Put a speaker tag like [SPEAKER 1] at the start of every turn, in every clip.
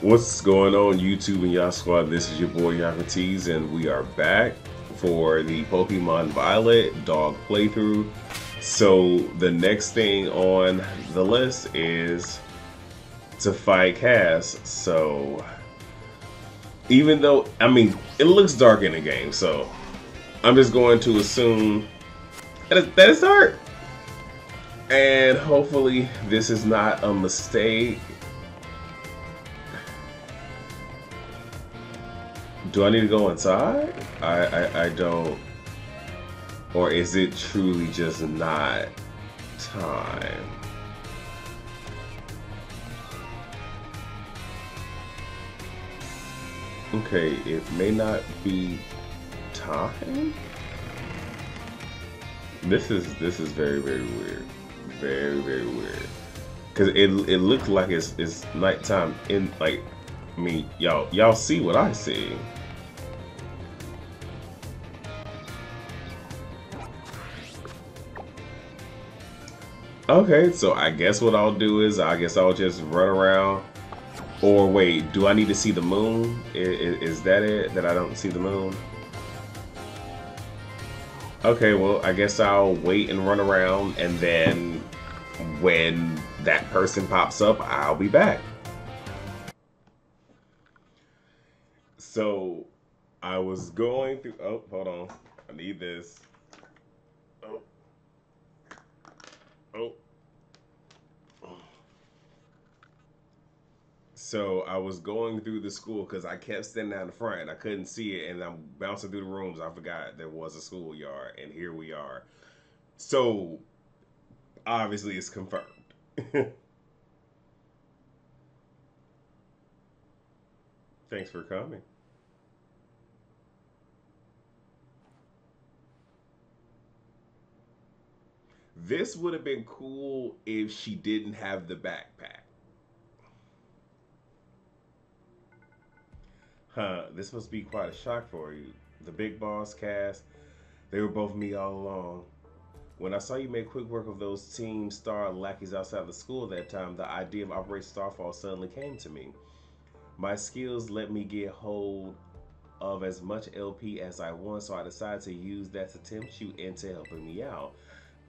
[SPEAKER 1] What's going on YouTube and Y'all Squad? This is your boy Yakatees and we are back for the Pokemon Violet dog playthrough. So the next thing on the list is to fight Cass. So even though, I mean, it looks dark in the game, so I'm just going to assume that it's dark. And hopefully this is not a mistake Do I need to go inside? I, I, I don't. Or is it truly just not time? Okay, it may not be time. This is this is very very weird, very very weird. Cause it it looks like it's it's nighttime in like, I mean y'all y'all see what I see. Okay, so I guess what I'll do is I guess I'll just run around. Or wait, do I need to see the moon? Is, is that it? That I don't see the moon? Okay, well, I guess I'll wait and run around, and then when that person pops up, I'll be back. So, I was going through. Oh, hold on. I need this. Oh. So I was going through the school because I kept standing down the front and I couldn't see it, and I'm bouncing through the rooms. I forgot there was a schoolyard, and here we are. So obviously, it's confirmed. Thanks for coming. This would have been cool if she didn't have the backpack. Huh, this must be quite a shock for you. The big boss cast, they were both me all along. When I saw you make quick work of those Team Star lackeys outside the school that time, the idea of Operation Starfall suddenly came to me. My skills let me get hold of as much LP as I want, so I decided to use that to tempt you into helping me out.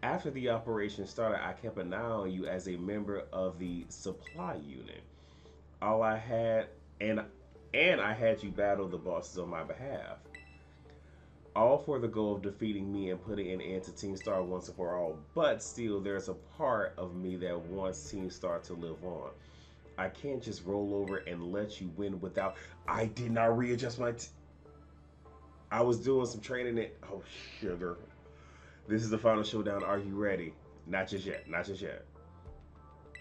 [SPEAKER 1] After the operation started, I kept an eye on you as a member of the supply unit. All I had, and and I had you battle the bosses on my behalf. All for the goal of defeating me and putting an end to Team Star once and for all. But still, there's a part of me that wants Team Star to live on. I can't just roll over and let you win without. I did not readjust my. I was doing some training. It. Oh sugar. This is the final showdown. Are you ready? Not just yet. Not just yet.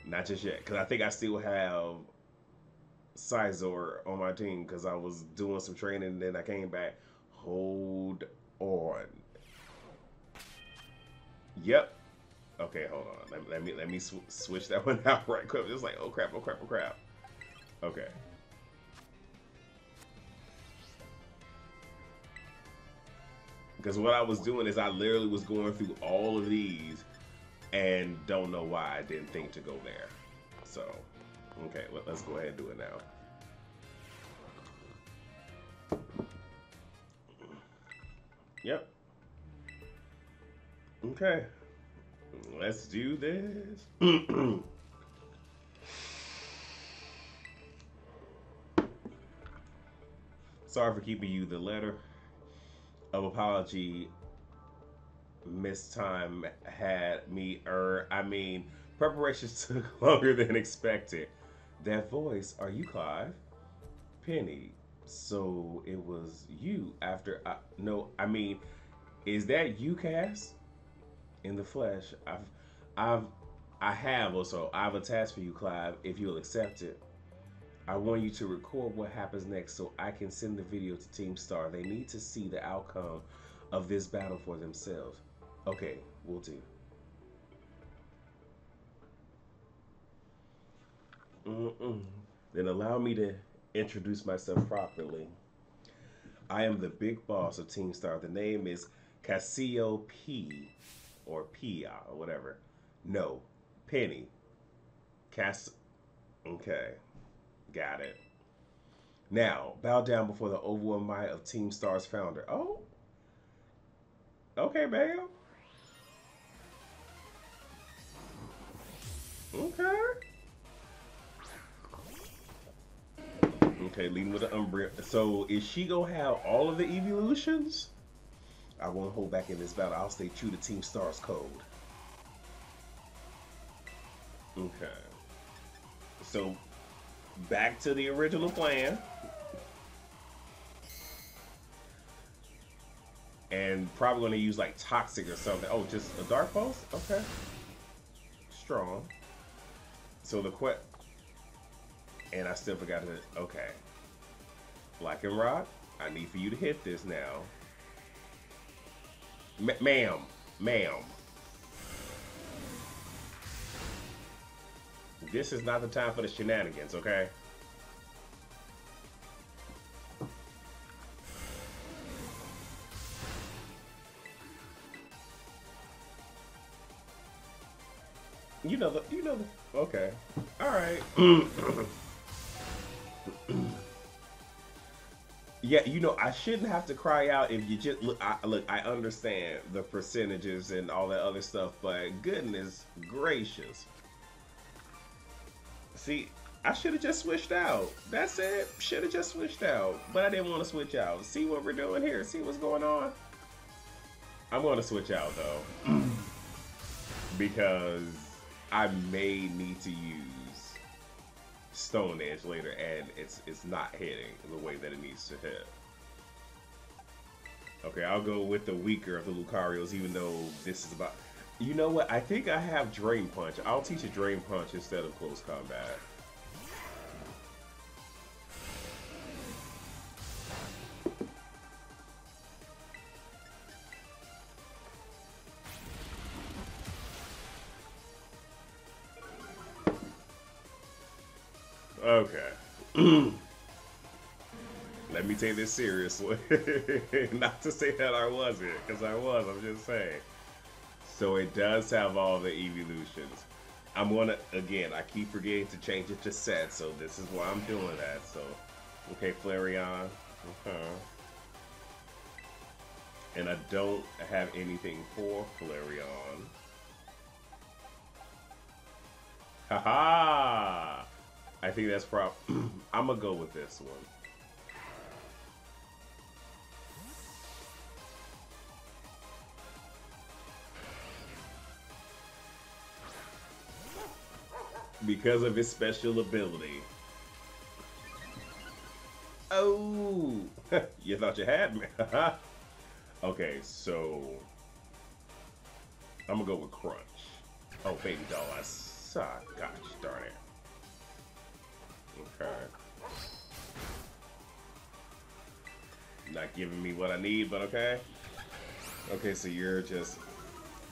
[SPEAKER 1] Not just yet. Because I think I still have Scizor on my team because I was doing some training and then I came back. Hold on. Yep. Okay, hold on. Let, let me let me sw switch that one out right quick. Just like, oh crap, oh crap, oh crap. Okay. Because what I was doing is I literally was going through all of these and don't know why I didn't think to go there. So, okay, let, us go ahead and do it now. Yep. Okay. Let's do this. Sorry for keeping you the letter of apology Miss Time had me er I mean preparations took longer than expected. That voice, are you Clive? Penny. So it was you after I no, I mean, is that you Cass? In the flesh. I've I've I have also I've a task for you, Clive, if you'll accept it. I want you to record what happens next so I can send the video to Team Star. They need to see the outcome of this battle for themselves. Okay, we'll do. Mm -mm. Then allow me to introduce myself properly. I am the big boss of Team Star. The name is Cassiopeia, or P, or whatever. No, Penny. Cass. Okay. Got it. Now, bow down before the overwhelming might of Team Star's founder. Oh. Okay, bam. Okay. Okay, leading with the Umbreon. So is she gonna have all of the evolutions? I won't hold back in this battle. I'll stay true to Team Star's code. Okay. So back to the original plan. And probably gonna use like toxic or something. Oh, just a dark pulse? Okay. Strong. So the quest and I still forgot to okay. Lycanroc, I need for you to hit this now. ma'am, ma'am. This is not the time for the shenanigans, okay? You know the, you know the, okay. All right. yeah, you know, I shouldn't have to cry out if you just look. I, look, I understand the percentages and all that other stuff, but goodness gracious. See, I should have just switched out. That's it. Should have just switched out, but I didn't want to switch out. See what we're doing here. See what's going on. I'm going to switch out though, because I may need to use Stone Edge later, and it's it's not hitting the way that it needs to hit. Okay, I'll go with the weaker of the Lucarios, even though this is about... You know what? I think I have Drain Punch. I'll teach a Drain Punch instead of Close Combat. Okay. Let me take this seriously. Not to say that I wasn't, because I was, I'm just saying. So it does have all the evolutions. I'm gonna, again, I keep forgetting to change it to set, so this is why I'm doing that. So, okay, Flareon. Okay. And I don't have anything for Flareon. Haha! -ha! I think that's prob. I'm gonna go with this one. Because of his special ability. Oh, you thought you had me. okay, so I'm gonna go with Crunch. Oh, baby doll, I suck. Gosh darn it. Okay. Not giving me what I need, but okay. Okay, so you're just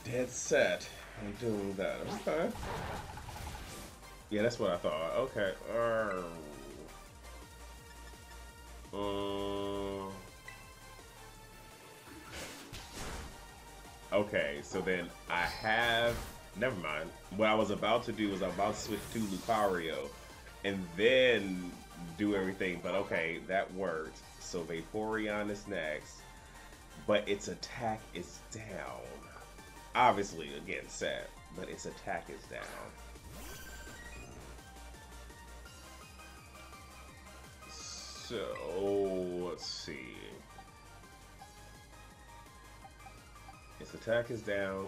[SPEAKER 1] dead set on doing that. Okay. Yeah, that's what I thought. Okay. Um, okay, so then I have... Never mind. What I was about to do was I was about to switch to Lucario and then do everything. But okay, that worked. So Vaporeon is next, but its attack is down. Obviously, again, set, but its attack is down. So, let's see. Its attack is down.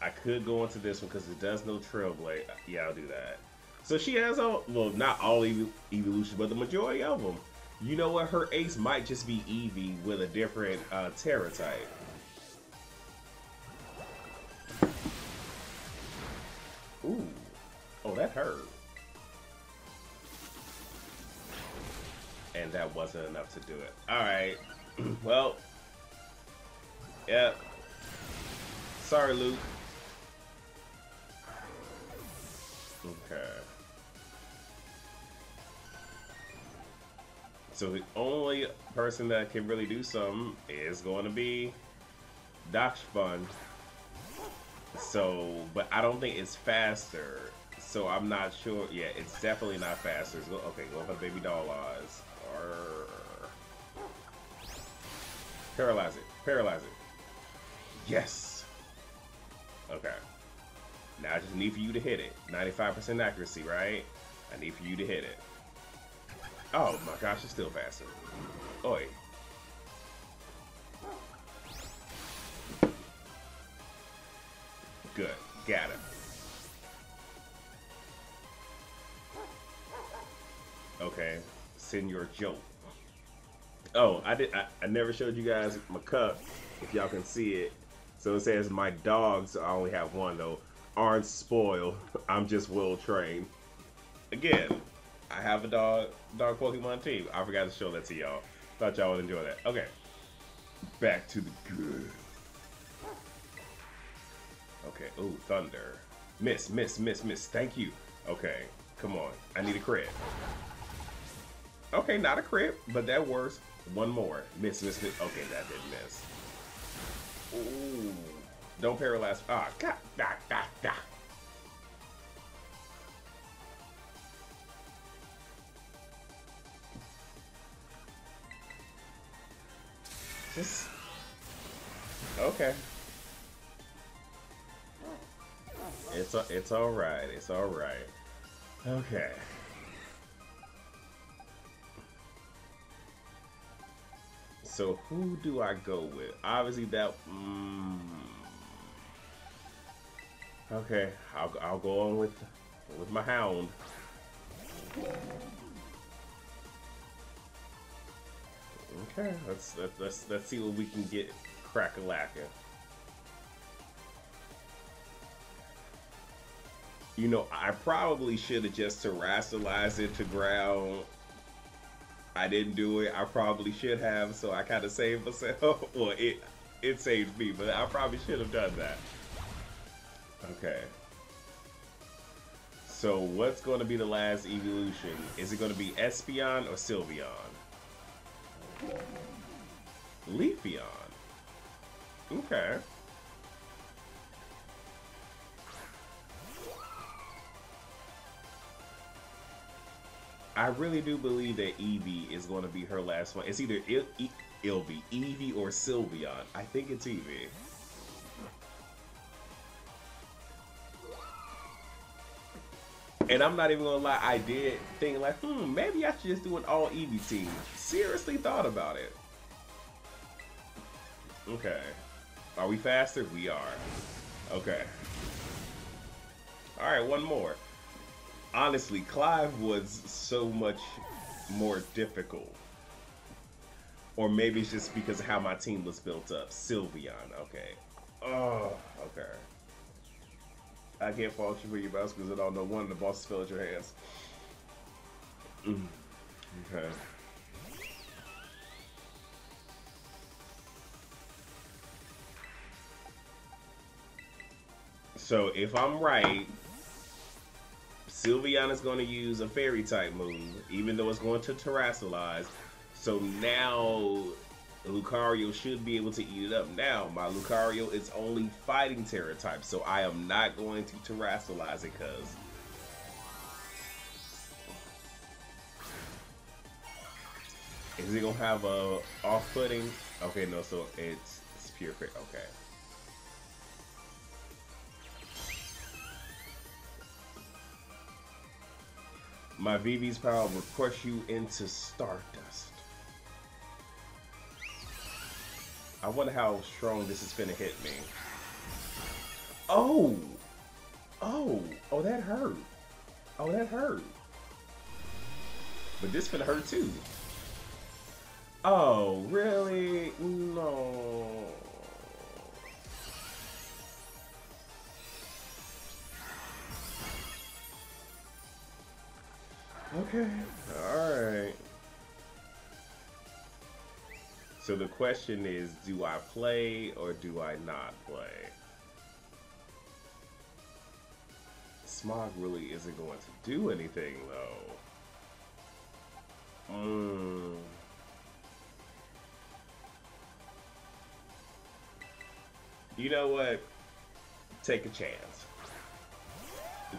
[SPEAKER 1] I could go into this one because it does no Trailblaze. Yeah, I'll do that. So she has all, well, not all ev evolutions, but the majority of them. You know what? Her ace might just be Eevee with a different uh, Tera type. Ooh. Oh, that hurt. And that wasn't enough to do it. Alright. well. Yep. Sorry, Luke. Okay. So the only person that can really do something is going to be Doc So, but I don't think it's faster. so I'm not sure. Yeah, it's definitely not faster. Okay, go for baby doll eyes. Paralyze it. Paralyze it. Yes. Okay. Now I just need for you to hit it. 95% accuracy, right? I need for you to hit it. Oh my gosh, it's still faster. Oi. Good. Got it. Okay. Send your joke. Oh, I did. I, I never showed you guys my cup. If y'all can see it. So it says my dogs. I only have one though. Aren't spoiled. I'm just well trained. Again, I have a dog dog Pokemon team. I forgot to show that to y'all. Thought y'all would enjoy that. Okay. Back to the good. Okay. Oh, thunder. Miss, miss, miss, miss. Thank you. Okay. Come on. I need a crit. Okay, not a crit, but that works. One more. Miss, miss, miss. Okay, that didn't miss. Ooh. Don't paralyze. Ah, God, God, God, God. Just okay. It's a, it's all right. It's all right. Okay. So who do I go with? Obviously that. Mm, okay, I'll I'll go on with with my hound. Okay, let's let's let's, see what we can get crack a lacking. You know, I probably should have just terrestrialized it to ground. I didn't do it. I probably should have, so I kind of saved myself. well, it it saved me, but I probably should have done that. Okay. So what's going to be the last evolution? Is it going to be Espeon or Sylveon? Leafeon. Okay. I really do believe that Eevee is going to be her last one. It's either Il Il Ilby, Eevee, or Sylveon. I think it's Eevee. And I'm not even gonna lie, I did think like, hmm, maybe I should just do an all Eevee team. Seriously thought about it. Okay. Are we faster? We are. Okay. Alright, one more honestly, Clive was so much more difficult. Or maybe it's just because of how my team was built up. Sylveon, okay. Oh, okay. I can't fault you for your boss because I don't know one of the bosses fell at your hands. Mm. Okay. So if I'm right, Sylveon is going to use a fairy type move, even though it's going to terastallize. So now Lucario should be able to eat it up. Now, my Lucario is only fighting Tera type, so I am not going to terastallize it because. Is it gonna have a off-putting? Okay, no, so it's it's pure crit. Okay. My Eevee's power will crush you into stardust. I wonder how strong this is gonna hit me. Oh! Oh! Oh, that hurt. Oh, that hurt. But this gonna hurt too. Oh, really? No. Okay. Alright. So the question is, do I play or do I not play? Smog really isn't going to do anything, though. Hmm. You know what? Take a chance.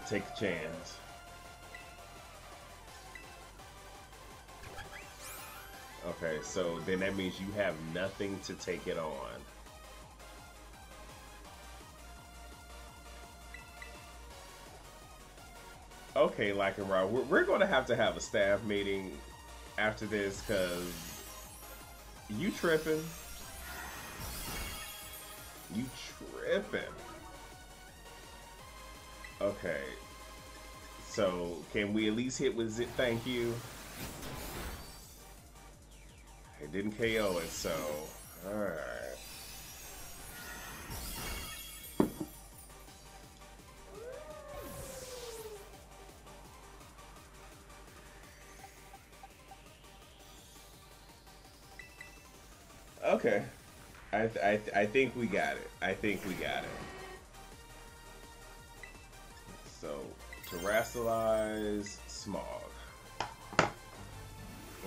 [SPEAKER 1] take a chance. Okay, so then that means you have nothing to take it on. Okay, Rob, we're, we're going to have to have a staff meeting after this because you tripping. You tripping. Okay. So, can we at least hit with it? Thank you. It didn't KO it, so... Alright. Okay. I, th I, th I think we got it. I think we got it. So, terastallize smog.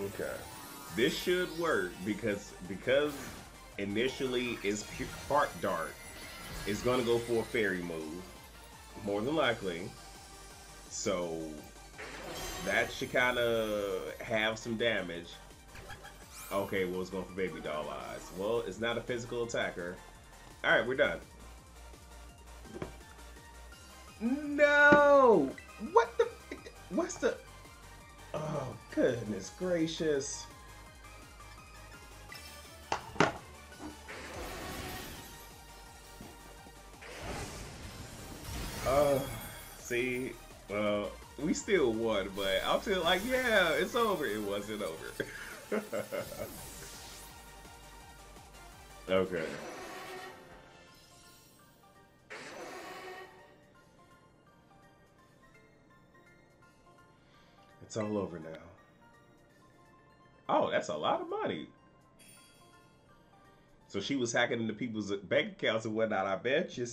[SPEAKER 1] Okay. This should work because because initially it's part dark. It's gonna go for a fairy move, more than likely. So that should kind of have some damage. Okay, well it's going for baby doll eyes. Well, it's not a physical attacker. All right, we're done. No! What the? What's the? Oh goodness gracious! Uh, see, well, we still won, but I'm still like, yeah, it's over. It wasn't over. okay. It's all over now. Oh, that's a lot of money. So she was hacking into people's bank accounts and whatnot. I bet you.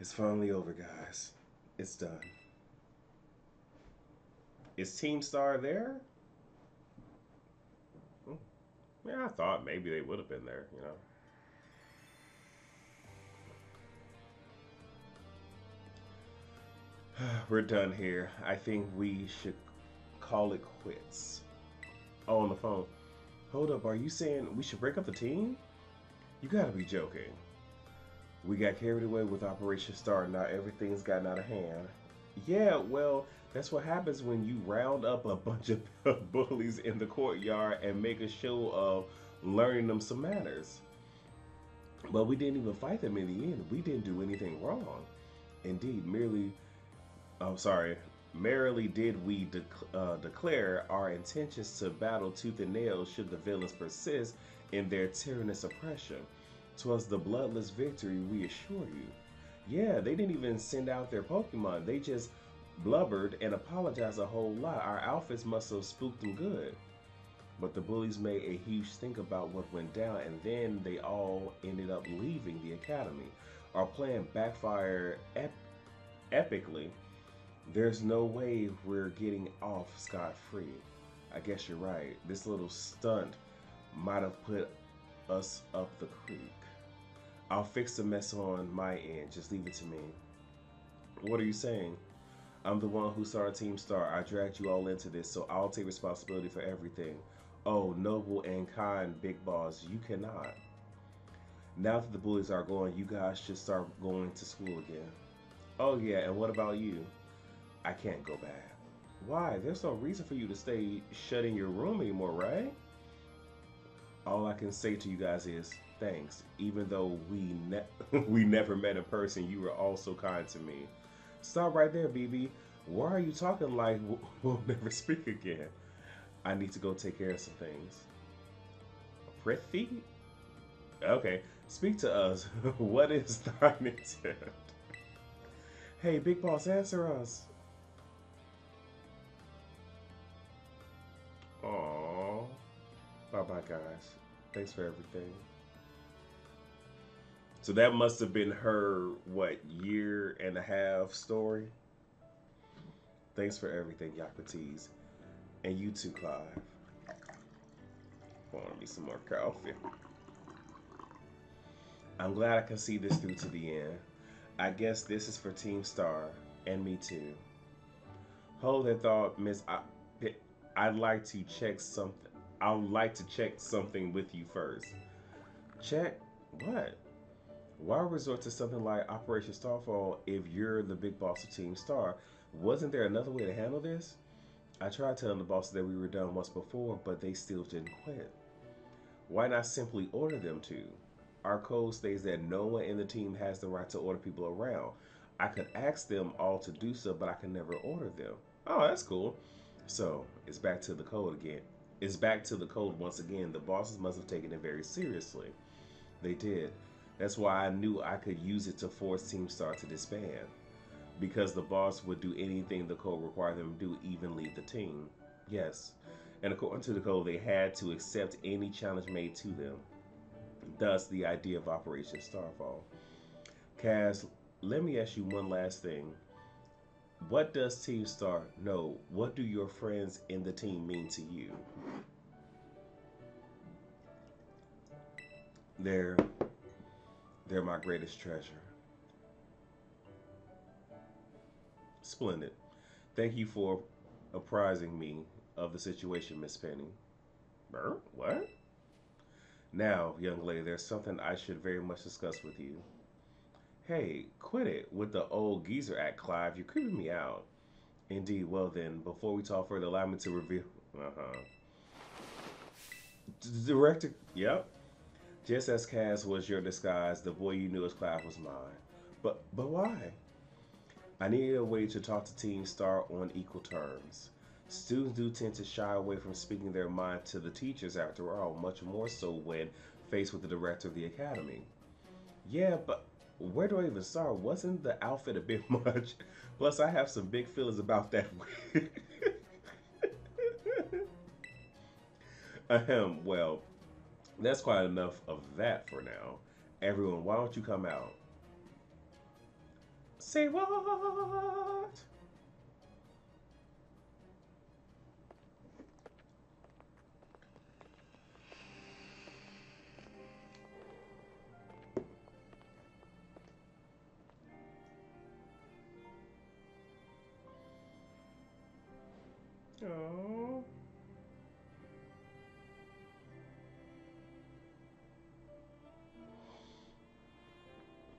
[SPEAKER 1] It's finally over, guys. It's done. Is Team Star there? Hmm. Yeah, I thought maybe they would have been there, you know. We're done here. I think we should call it quits. Oh, on the phone. Hold up, are you saying we should break up the team? You gotta be joking. We got carried away with Operation Star. Now everything's gotten out of hand. Yeah, well, that's what happens when you round up a bunch of bullies in the courtyard and make a show of learning them some manners. But we didn't even fight them in the end. We didn't do anything wrong. Indeed, merely, I'm sorry, merrily did we uh, declare our intentions to battle tooth and nail should the villains persist in their tyrannous oppression. 'Twas the bloodless victory, we assure you. Yeah, they didn't even send out their Pokemon. They just blubbered and apologized a whole lot. Our outfits must have spooked them good. But the bullies made a huge think about what went down, and then they all ended up leaving the academy. Our plan backfired ep epically. There's no way we're getting off scot free. I guess you're right. This little stunt might have put us up the creek. I'll fix the mess on my end. Just leave it to me. What are you saying? I'm the one who started Team Star. I dragged you all into this, so I'll take responsibility for everything. Oh, noble and kind big boss, you cannot. Now that the bullies are gone, you guys should start going to school again. Oh yeah, and what about you? I can't go back. Why? There's no reason for you to stay shut in your room anymore, right? All I can say to you guys is thanks. Even though we ne- we never met in person, you were all so kind to me. Stop right there, BB. Why are you talking like we'll never speak again? I need to go take care of some things. Prithee? Okay, speak to us. what is thy intent? Hey, Big Boss, answer us. Aww. Bye-bye, guys. Thanks for everything. So that must have been her, what, year and a half story? Thanks for everything, Yakutees. And you too, Clive. Pour me some more coffee. I'm glad I can see this through to the end. I guess this is for Team Star and me too. Hold that thought, Miss. I, I'd like to check something. I'd like to check something with you first. Check what? Why resort to something like Operation Starfall if you're the big boss of Team Star? Wasn't there another way to handle this? I tried telling the bosses that we were done once before, but they still didn't quit. Why not simply order them to? Our code states that no one in the team has the right to order people around. I could ask them all to do so, but I can never order them. Oh, that's cool. So it's back to the code again. It's back to the code once again. The bosses must have taken it very seriously. They did. That's why I knew I could use it to force Team Star to disband. Because the boss would do anything the code required them to do, even leave the team. Yes. And according to the code, they had to accept any challenge made to them. Thus, the idea of Operation Starfall. Cass, let me ask you one last thing. What does Team Star know? What do your friends in the team mean to you? They're they're my greatest treasure. Splendid. Thank you for apprising me of the situation, Miss Penny. Er, what? Now, young lady, there's something I should very much discuss with you. Hey, quit it with the old geezer act, Clive. You're creeping me out. Indeed. Well, then, before we talk further, allow me to reveal. Uh huh. The director. Yep. Just as Cass was your disguise, the boy you knew as Clive was mine. But but why? I needed a way to talk to Team Star on equal terms. Students do tend to shy away from speaking their mind to the teachers after all, much more so when faced with the director of the academy. Yeah, but where do I even start? Wasn't the outfit a bit much? Plus, I have some big feelings about that. Ahem, well, that's quite enough of that for now. Everyone, why don't you come out? Say what?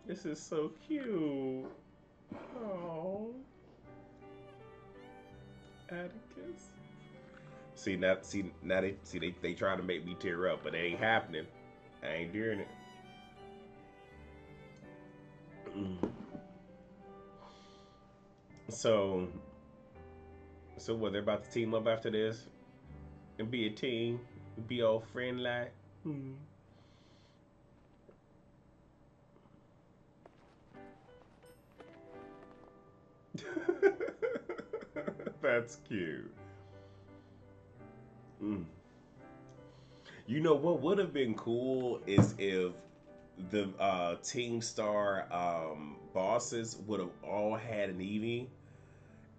[SPEAKER 1] This is so cute. Oh. Atticus. See now see now they see they, they trying to make me tear up, but it ain't happening. I ain't doing it. Mm. So so what? They're about to team up after this and be a team, be all friend like. Hmm. That's cute. Mm. You know what would have been cool is if the uh, Team Star um, bosses would have all had an Eevee,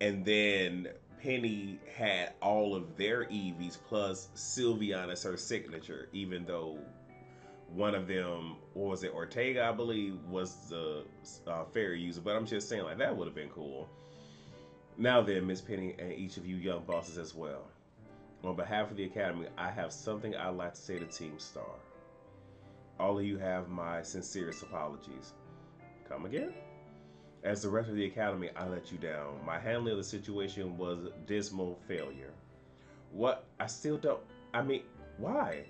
[SPEAKER 1] and then Penny had all of their Eevees plus Sylveon as her signature, even though one of them, or was it Ortega, I believe, was the uh, fairy user. But I'm just saying, like, that would have been cool. Now then, Miss Penny and each of you young bosses as well. On behalf of the Academy, I have something I'd like to say to Team Star. All of you have my sincerest apologies. Come again? As director of the academy, I let you down. My handling of the situation was dismal failure. What? I still don't. I mean, why?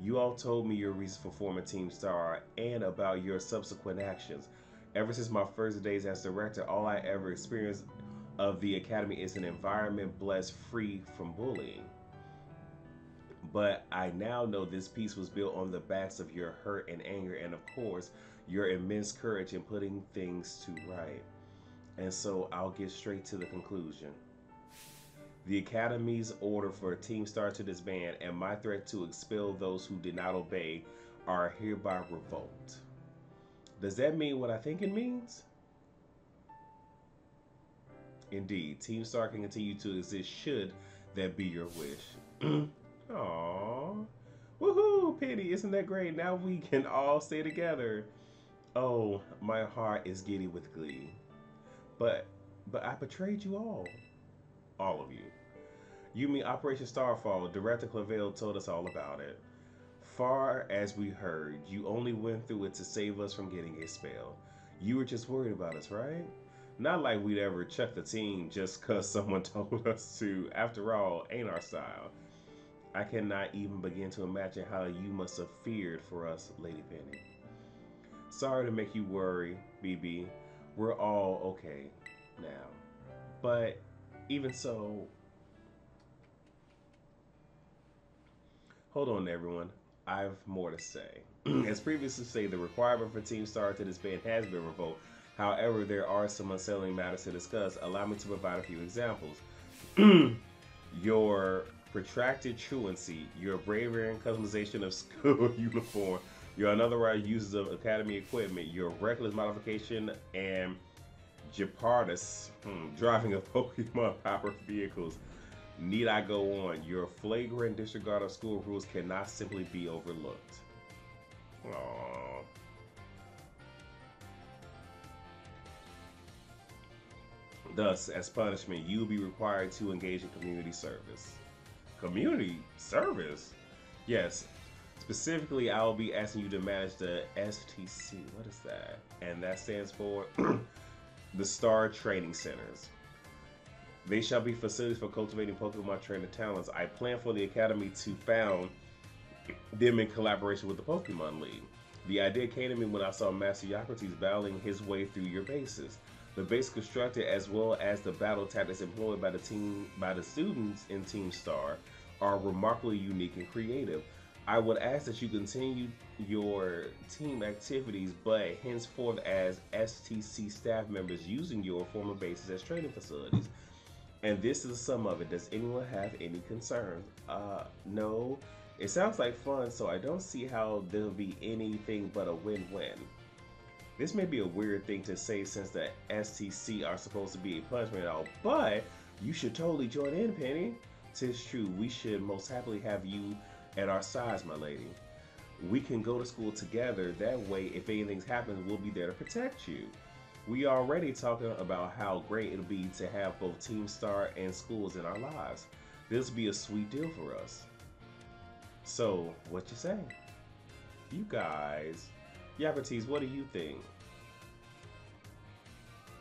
[SPEAKER 1] You all told me your reason for forming Team Star and about your subsequent actions. Ever since my first days as director, all I ever experienced of the academy is an environment blessed free from bullying. But I now know this piece was built on the backs of your hurt and anger, and of course, your immense courage in putting things to right. And so I'll get straight to the conclusion. The Academy's order for Team Star to disband and my threat to expel those who did not obey are hereby revoked. Does that mean what I think it means? Indeed, Team Star can continue to exist should that be your wish. Aww. Woohoo, Penny, isn't that great? Now we can all stay together. Oh, my heart is giddy with glee. But but I betrayed you all. All of you. You mean Operation Starfall, Director Clavell told us all about it. Far as we heard, you only went through it to save us from getting expelled. You were just worried about us, right? Not like we'd ever check the team just cause someone told us to. After all, ain't our style. I cannot even begin to imagine how you must have feared for us, Lady Penny. Sorry to make you worry, BB. We're all okay now. But even so, hold on, everyone. I have more to say. As previously stated, the requirement for Team Star to disband has been revoked. However, there are some unsettling matters to discuss. Allow me to provide a few examples. your protracted truancy, your bravery and customization of school uniform, your unauthorized uses of academy equipment, your reckless modification and Jeopardus hmm, driving of Pokemon powered vehicles. Need I go on? Your flagrant disregard of school rules cannot simply be overlooked. Aww. Thus, as punishment, you will be required to engage in community service. Community service? Yes. Specifically, I will be asking you to manage the STC. What is that? And that stands for the Star Training Centers. They shall be facilities for cultivating Pokemon trainer talents. I plan for the Academy to found them in collaboration with the Pokemon League. The idea came to me when I saw Master Yakutis battling his way through your bases. The base constructed as well as the battle tactics employed by the team by the students in Team Star are remarkably unique and creative. I would ask that you continue your team activities, but henceforth as STC staff members using your former bases as training facilities. And this is sum of it. Does anyone have any concerns? Uh, no. It sounds like fun, so I don't see how there'll be anything but a win-win. This may be a weird thing to say since the STC are supposed to be a punishment all, but you should totally join in, Penny. Tis true, we should most happily have you at our sides, my lady. We can go to school together. That way, if anything happens, we'll be there to protect you. We already talking about how great it'll be to have both Team Star and schools in our lives. This will be a sweet deal for us. So, what you say? You guys, Yakutis, what do you think?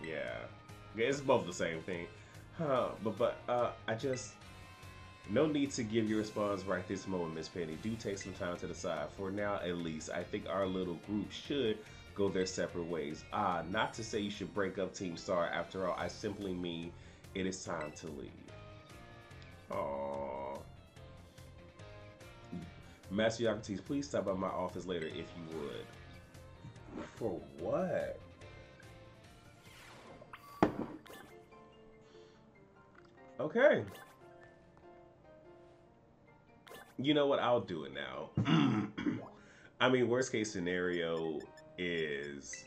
[SPEAKER 1] Yeah, it's both the same thing, huh? But but uh, I just no need to give your response right this moment, Miss Penny. Do take some time to decide. For now, at least, I think our little group should go their separate ways. Ah, not to say you should break up Team Star. After all, I simply mean it is time to leave. Aww. Master Yakutis, please stop by my office later if you would. For what? Okay. You know what? I'll do it now. I mean, worst case scenario is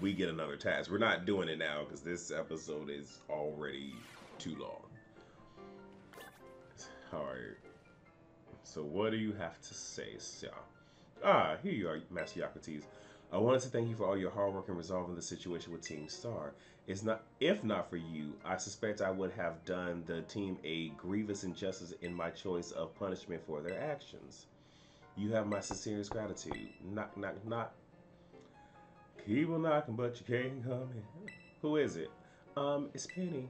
[SPEAKER 1] we get another task. We're not doing it now because this episode is already too long. Alright. So what do you have to say, sir? Ah, here you are, Master Yakutis. I wanted to thank you for all your hard work in resolving the situation with Team Star. It's not if not for you, I suspect I would have done the team a grievous injustice in my choice of punishment for their actions. You have my sincerest gratitude. Knock, knock, knock. Keep on knocking, but you can't come in. Who is it? Um, it's Penny.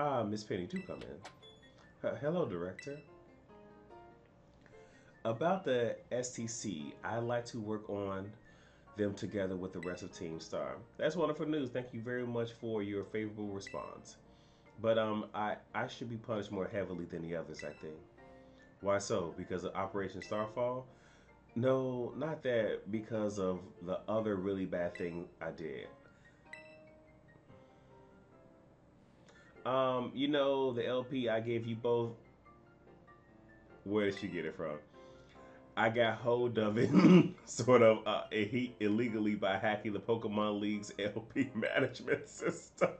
[SPEAKER 1] Ah, Miss Penny, do come in. Hello, Director. About the STC, I'd like to work on them together with the rest of Team Star. That's wonderful news. Thank you very much for your favorable response. But um, I, I should be punished more heavily than the others, I think. Why so? Because of Operation Starfall? No, not that. Because of the other really bad thing I did. Um, you know, the LP I gave you both. Where did she get it from? I got hold of it sort of uh, illegally by hacking the Pokemon League's LP management system.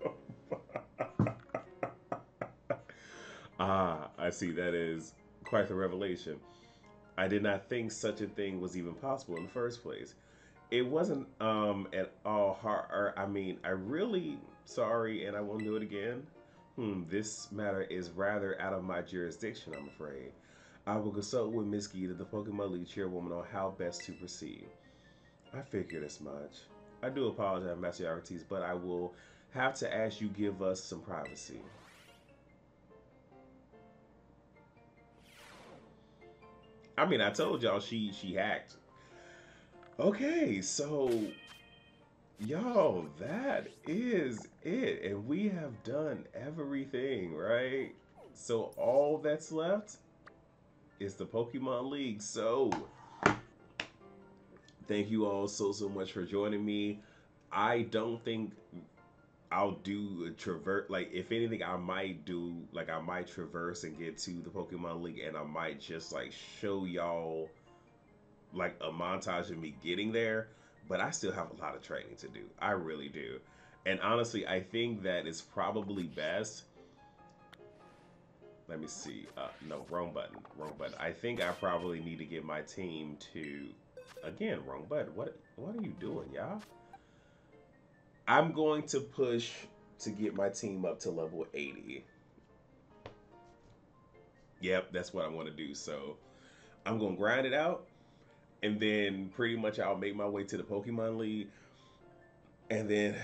[SPEAKER 1] ah, I see. That is quite the revelation. I did not think such a thing was even possible in the first place. It wasn't um, at all hard. I mean, I really sorry, and I won't do it again. Hmm, this matter is rather out of my jurisdiction, I'm afraid. I will consult with Miss Geeta, the Pokemon League chairwoman, on how best to proceed. I figured as much. I do apologize, Master Ortiz, but I will have to ask you give us some privacy. I mean, I told y'all she she hacked. Okay, so y'all, that is it, and we have done everything, right? So all that's left is the Pokemon League. So thank you all so so much for joining me. I don't think I'll do a traverse. Like, if anything, I might do like I might traverse and get to the Pokemon League, and I might just like show y'all like a montage of me getting there. But I still have a lot of training to do. I really do. And honestly, I think that it's probably best. Let me see. Uh, no, wrong button. Wrong button. I think I probably need to get my team to. Again, wrong button. What What are you doing, y'all? I'm going to push to get my team up to level 80. Yep, that's what I want to do. So I'm going to grind it out. And then pretty much I'll make my way to the Pokemon League. And then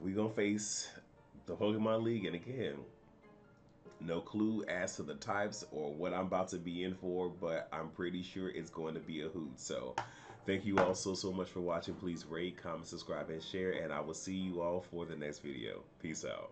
[SPEAKER 1] we're going to face the Pokemon League. And again, no clue as to the types or what I'm about to be in for, but I'm pretty sure it's going to be a hoot. So Thank you all so, so much for watching. Please rate, comment, subscribe, and share. And I will see you all for the next video. Peace out.